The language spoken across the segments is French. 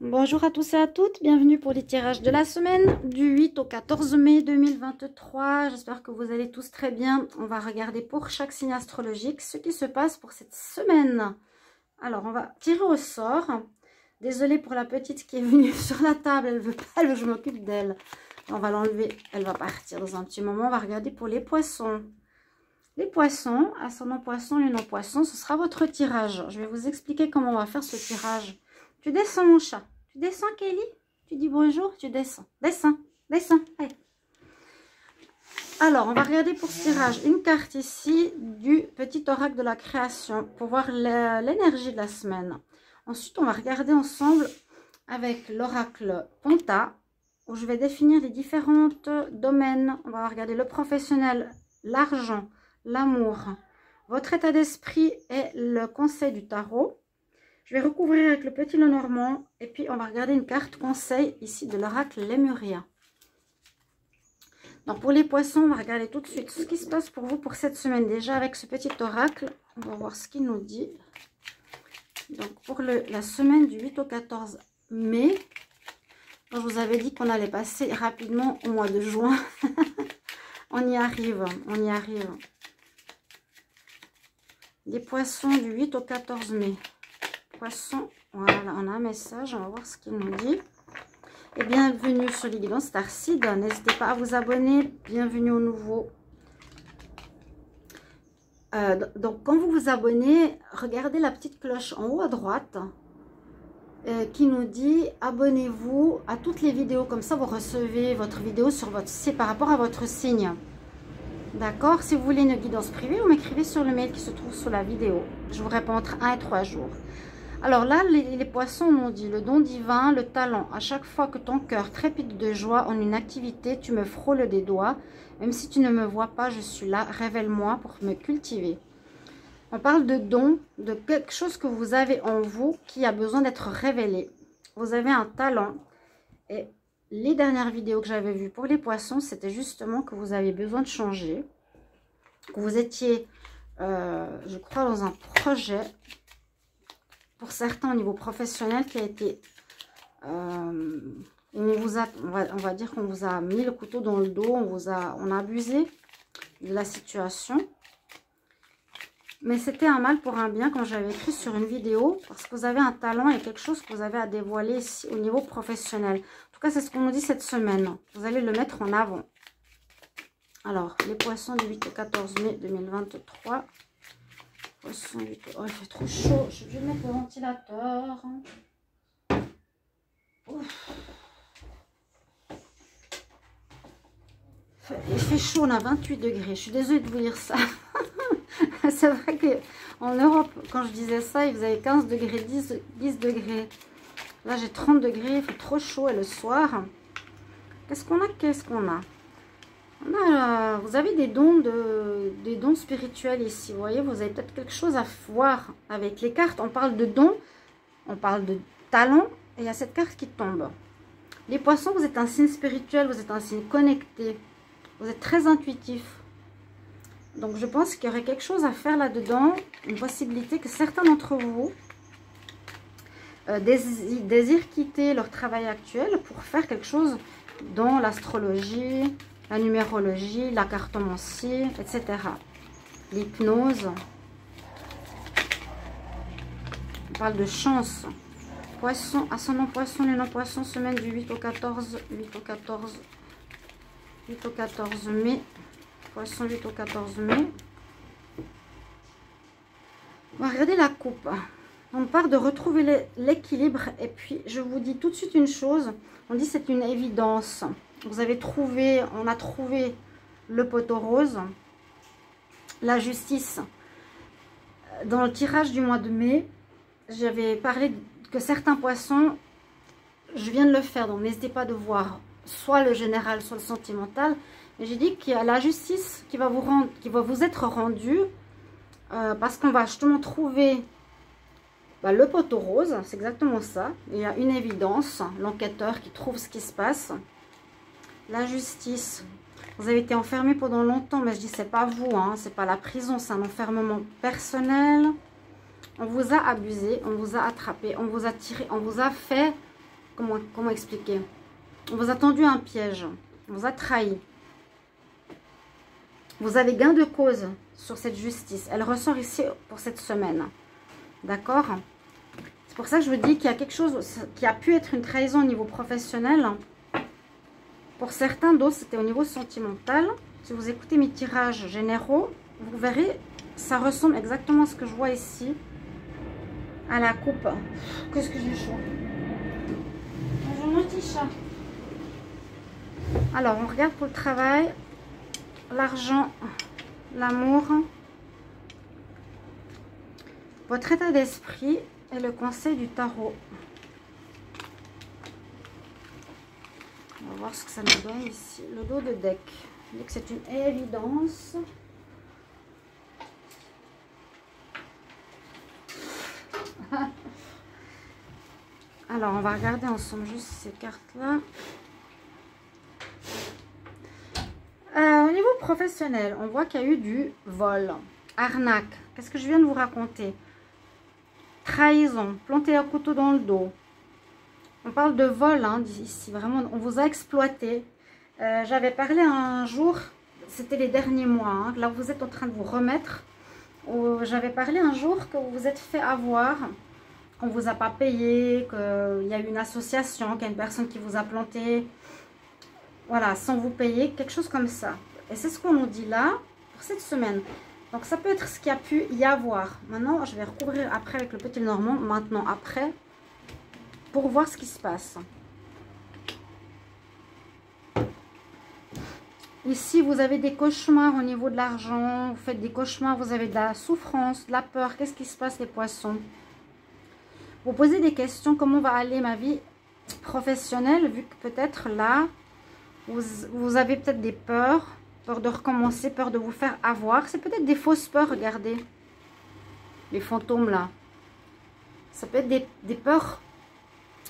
Bonjour à tous et à toutes, bienvenue pour les tirages de la semaine du 8 au 14 mai 2023. J'espère que vous allez tous très bien. On va regarder pour chaque signe astrologique ce qui se passe pour cette semaine. Alors, on va tirer au sort. Désolée pour la petite qui est venue sur la table, elle veut pas que je m'occupe d'elle. On va l'enlever, elle va partir dans un petit moment. On va regarder pour les poissons. Les poissons, ascendant poisson, non poisson, ce sera votre tirage. Je vais vous expliquer comment on va faire ce tirage. Tu descends, mon chat. Tu descends, Kelly? Tu dis bonjour, tu descends. Descends, descends. Alors, on va regarder pour ce tirage une carte ici du petit oracle de la création pour voir l'énergie de la semaine. Ensuite, on va regarder ensemble avec l'oracle Ponta où je vais définir les différents domaines. On va regarder le professionnel, l'argent, l'amour, votre état d'esprit et le conseil du tarot. Je vais recouvrir avec le petit Lenormand et puis on va regarder une carte conseil ici de l'oracle Lémurien. Donc pour les poissons, on va regarder tout de suite ce qui se passe pour vous pour cette semaine. Déjà avec ce petit oracle, on va voir ce qu'il nous dit. Donc pour la semaine du 8 au 14 mai, je vous avais dit qu'on allait passer rapidement au mois de juin. on y arrive, on y arrive. Les poissons du 8 au 14 mai poisson. Voilà, on a un message. On va voir ce qu'il nous dit. Et bienvenue sur les guidons Starseed. N'hésitez pas à vous abonner. Bienvenue au nouveau. Euh, donc, quand vous vous abonnez, regardez la petite cloche en haut à droite euh, qui nous dit abonnez-vous à toutes les vidéos. Comme ça, vous recevez votre vidéo sur votre site par rapport à votre signe. D'accord? Si vous voulez une guidance privée, vous m'écrivez sur le mail qui se trouve sous la vidéo. Je vous réponds entre 1 et 3 jours. Alors là, les, poissons m'ont dit le don divin, le talent. À chaque fois que ton cœur trépide de joie en une activité, tu me frôles des doigts. Même si tu ne me vois pas, je suis là. Révèle-moi pour me cultiver. On parle de don, de quelque chose que vous avez en vous qui a besoin d'être révélé. Vous avez un talent. Et les dernières vidéos que j'avais vues pour les poissons, c'était justement que vous avez besoin de changer. Que vous étiez, euh, je crois, dans un projet pour certains au niveau professionnel qui a été... Euh, on, vous a, on, va, dire qu'on vous a mis le couteau dans le dos, on vous a, on a abusé de la situation. Mais c'était un mal pour un bien, quand j'avais écrit sur une vidéo, parce que vous avez un talent et quelque chose que vous avez à dévoiler ici, au niveau professionnel. En tout cas, c'est ce qu'on nous dit cette semaine. Vous allez le mettre en avant. Alors, les poissons du 8 au 14 mai 2023. Oh, il fait trop chaud. Je vais mettre le ventilateur. Il fait chaud, on a 28 degrés. Je suis désolée de vous dire ça. C'est vrai qu'en Europe, quand je disais ça, il faisait 15 degrés, 10, 10 degrés. Là, j'ai 30 degrés, il fait trop chaud. Et le soir, qu'est-ce qu'on a Qu'est-ce qu'on a? Vous avez des dons, de, des dons spirituels ici. Vous voyez, vous avez peut-être quelque chose à voir avec les cartes. On parle de dons, on parle de talents, et il y a cette carte qui tombe. Les poissons, vous êtes un signe spirituel, vous êtes un signe connecté. Vous êtes très intuitif. Donc, je pense qu'il y aurait quelque chose à faire là-dedans. Une possibilité que certains d'entre vous euh, désirent quitter leur travail actuel pour faire quelque chose dans l'astrologie, la numérologie, la cartomancie, etc. L'hypnose. On parle de chance. Poisson, ascendant poisson, les non-poisson, semaine du 8 au 14, 8 au 14, 8 au 14 mai. Poisson 8 au 14 mai. On va regarder la coupe. On part de retrouver l'équilibre. Et puis, je vous dis tout de suite une chose. On dit c'est une évidence. Vous avez trouvé, on a trouvé le poteau rose, la justice. Dans le tirage du mois de mai, j'avais parlé que certains poissons, je viens de le faire, donc n'hésitez pas de voir soit le général, soit le sentimental. Mais j'ai dit qu'il y a la justice qui va vous, rendre, qui va vous être rendue euh, parce qu'on va justement trouver bah, le poteau rose, c'est exactement ça. Il y a une évidence, l'enquêteur qui trouve ce qui se passe. La justice. Vous avez été enfermé pendant longtemps, mais je dis c'est pas vous, hein, c'est pas la prison, c'est un enfermement personnel. On vous a abusé, on vous a attrapé, on vous a tiré, on vous a fait comment, comment expliquer? On vous a tendu un piège. On vous a trahi. Vous avez gain de cause sur cette justice. Elle ressort ici pour cette semaine. D'accord? C'est pour ça que je vous dis qu'il y a quelque chose qui a pu être une trahison au niveau professionnel. Pour certains, d'autres, c'était au niveau sentimental. Si vous écoutez mes tirages généraux, vous verrez, ça ressemble exactement à ce que je vois ici. À la coupe. Qu'est-ce que j'ai chaud. Bonjour mon petit chat. Alors, on regarde pour le travail l'argent, l'amour, votre état d'esprit et le conseil du tarot. On va voir ce que ça nous donne ici. Le dos de deck. c'est une évidence. Alors, on va regarder ensemble juste ces cartes-là. professionnel, on voit qu'il y a eu du vol, arnaque. Qu'est-ce que je viens de vous raconter? Trahison, planter un couteau dans le dos. On parle de vol hein, ici, vraiment, on vous a exploité. Euh, j'avais parlé un jour, c'était les derniers mois, hein, là vous êtes en train de vous remettre. J'avais parlé un jour que vous vous êtes fait avoir, qu'on vous a pas payé, qu'il y a eu une association, qu'il y a une personne qui vous a planté, voilà, sans vous payer, quelque chose comme ça. Et c'est ce qu'on nous dit là pour cette semaine. Donc ça peut être ce qu'il y a pu y avoir. Maintenant, je vais recouvrir après avec le petit normand. Maintenant, après, pour voir ce qui se passe. Ici, vous avez des cauchemars au niveau de l'argent. Vous faites des cauchemars, vous avez de la souffrance, de la peur. Qu'est-ce qui se passe les poissons? Vous posez des questions. Comment va aller ma vie professionnelle Vu que peut-être là, vous, avez peut-être des peurs Peur de recommencer, peur de vous faire avoir. C'est peut-être des fausses peurs, regardez. Les fantômes là. Ça peut être des, peurs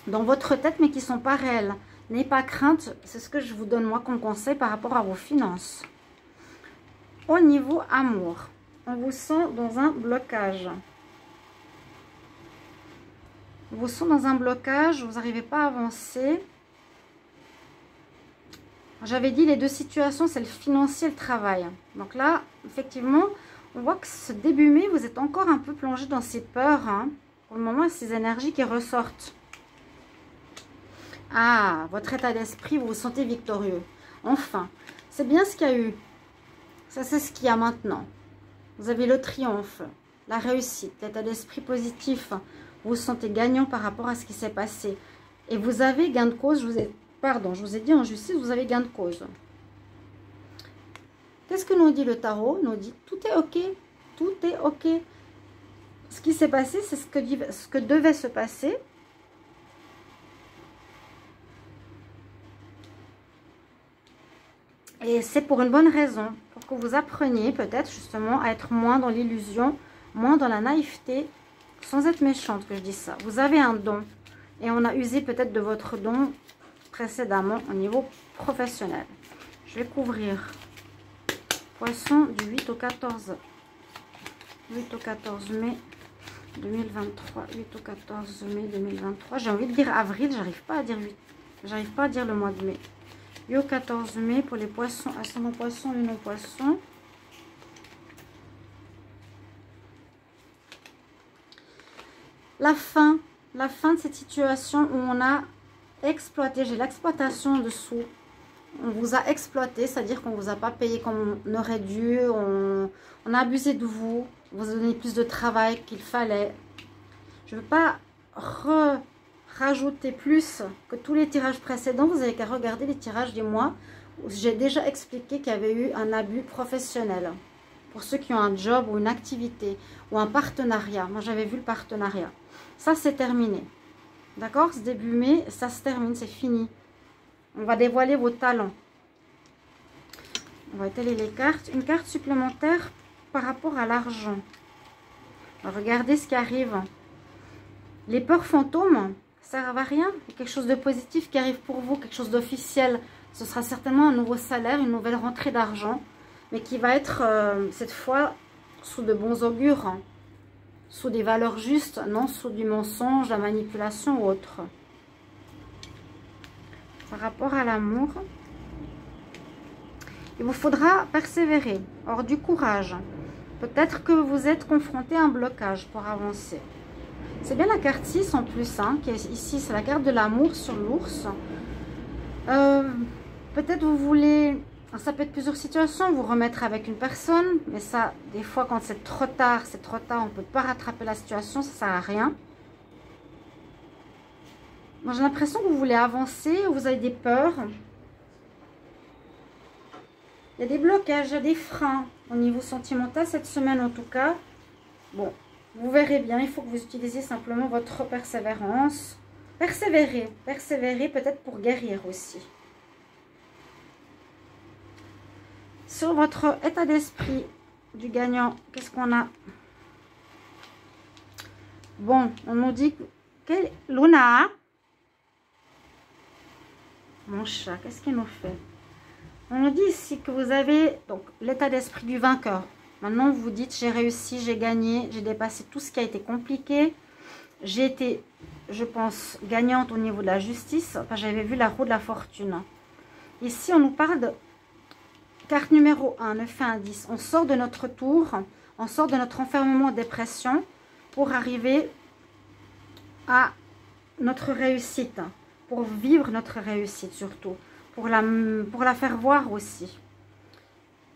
dans votre tête, mais qui sont pas réelles. N'ayez pas crainte, c'est ce que je vous donne moi comme conseil par rapport à vos finances. Au niveau amour, on vous sent dans un blocage. Vous sent dans un blocage, vous n'arrivez pas à avancer. J'avais dit les deux situations, c'est le financier et le travail. Donc là, effectivement, on voit que ce début mai, vous êtes encore un peu plongé dans ces peurs. Hein. Pour le moment, ces énergies qui ressortent. Ah, votre état d'esprit, vous vous sentez victorieux. Enfin, c'est bien ce qu'il y a eu. Ça, c'est ce qu'il y a maintenant. Vous avez le triomphe, la réussite, l'état d'esprit positif. Vous vous sentez gagnant par rapport à ce qui s'est passé. Et vous avez gain de cause, vous ai Pardon, je vous ai dit en justice, vous avez gain de cause. Qu'est-ce que nous dit le tarot? Nous dit tout est ok, tout est ok. Ce qui s'est passé, c'est ce que devait se passer. Et c'est pour une bonne raison, pour que vous appreniez peut-être justement à être moins dans l'illusion, moins dans la naïveté, sans être méchante que je dis ça. Vous avez un don et on a usé peut-être de votre don précédemment au niveau professionnel. Je vais couvrir. Poisson du 8 au 14 8 au 14 mai 2023 8 au 14 mai 2023 j'ai envie de dire avril j'arrive pas à dire 8 j'arrive pas à dire le mois de mai 8 au 14 mai pour les poissons ascendant poisson et non poisson la fin la fin de cette situation où on a exploité, j'ai l'exploitation dessous. On vous a exploité, c'est-à-dire qu'on vous a pas payé comme on aurait dû, on, a abusé de vous, vous a donné plus de travail qu'il fallait. Je ne veux pas rajouter plus que tous les tirages précédents. Vous avez qu'à regarder les tirages du mois où j'ai déjà expliqué qu'il y avait eu un abus professionnel. Pour ceux qui ont un job ou une activité ou un partenariat. Moi, j'avais vu le partenariat. Ça, c'est terminé. D'accord? Ce début mai, ça se termine, c'est fini. On va dévoiler vos talents. On va étaler les cartes. Une carte supplémentaire par rapport à l'argent. Regardez ce qui arrive. Les peurs fantômes, ça ne sert à rien. Quelque chose de positif qui arrive pour vous, quelque chose d'officiel. Ce sera certainement un nouveau salaire, une nouvelle rentrée d'argent, mais qui va être euh, cette fois sous de bons augures sous des valeurs justes, non sous du mensonge, la manipulation ou autre. par rapport à l'amour. Il vous faudra persévérer, hors du courage. Peut-être que vous êtes confronté à un blocage pour avancer. C'est bien la carte 6 en plus, hein, qui est ici, c'est la carte de l'amour sur l'ours. Euh, peut-être vous voulez, ça peut être plusieurs situations, vous remettre avec une personne, mais ça, des fois, quand c'est trop tard, c'est trop tard, on ne peut pas rattraper la situation, ça ne sert à rien. Moi, j'ai l'impression que vous voulez avancer, vous avez des peurs. Il y a des blocages, il y a des freins au niveau sentimental cette semaine en tout cas. Bon, vous verrez bien, il faut que vous utilisiez simplement votre persévérance. Persévérer, persévérer peut-être pour guérir aussi. Sur votre état d'esprit du gagnant, qu'est-ce qu'on a? Bon, on nous dit que Luna, mon chat, qu'est-ce qu'il nous fait? On nous dit ici que vous avez l'état d'esprit du vainqueur. Maintenant, vous dites, j'ai réussi, j'ai gagné, j'ai dépassé tout ce qui a été compliqué. J'ai été, je pense, gagnante au niveau de la justice. Enfin, j'avais vu la roue de la fortune. Ici, on nous parle de carte numéro 1, 9 et 1, 10. On sort de notre tour, on sort de notre enfermement dépression pour arriver à notre réussite pour vivre notre réussite surtout, pour la faire voir aussi.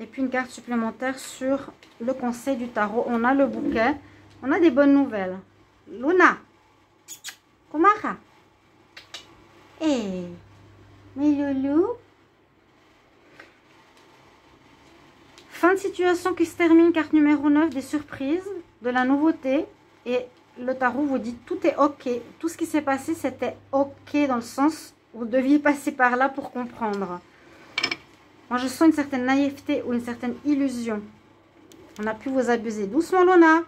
Et puis une carte supplémentaire sur le conseil du tarot. On a le bouquet, on a des bonnes nouvelles. Luna, Kumara, eh, mais loulou, Fin de situation qui se termine, carte numéro 9, des surprises, de la nouveauté et le tarot vous dit tout est ok. Tout ce qui s'est passé, c'était ok dans le sens où vous deviez passer par là pour comprendre. Moi, je sens une certaine naïveté ou une certaine illusion. On a pu vous abuser. Doucement, Lona.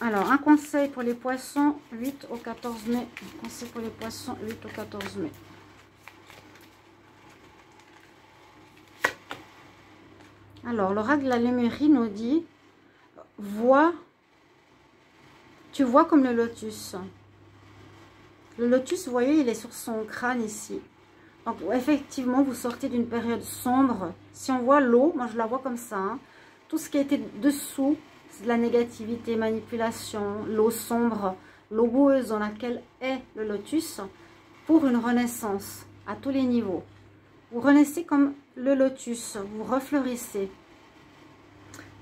Alors, un conseil pour les poissons, 8 au 14 mai. Un conseil pour les poissons, 8 au 14 mai. Alors, l'oracle de la Lémurie nous dit vois, tu vois comme le lotus. Le lotus, vous voyez, il est sur son crâne ici. Donc, effectivement, vous sortez d'une période sombre. Si on voit l'eau, moi je la vois comme ça. Hein. Tout ce qui était dessous, c'est de la négativité, manipulation, l'eau sombre, l'eau boueuse dans laquelle est le lotus, pour une renaissance à tous les niveaux. Vous renaissez comme le lotus, vous refleurissez.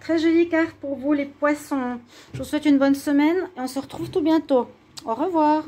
Très jolie carte pour vous les poissons. Je vous souhaite une bonne semaine et on se retrouve tout bientôt. Au revoir.